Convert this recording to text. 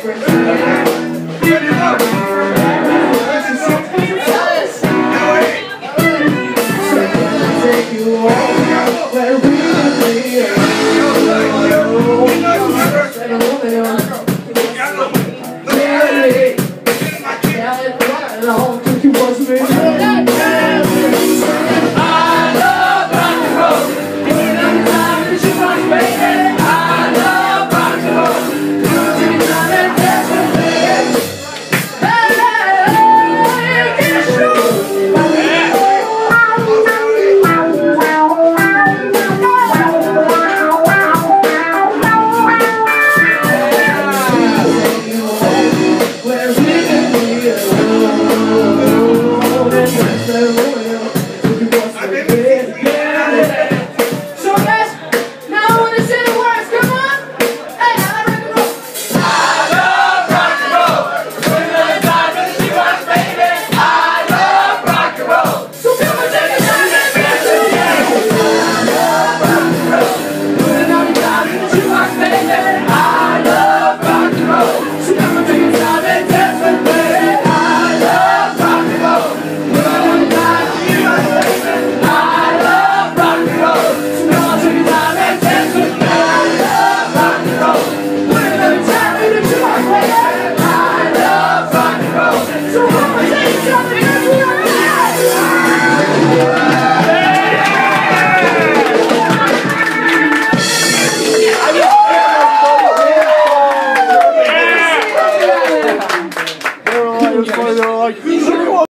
different.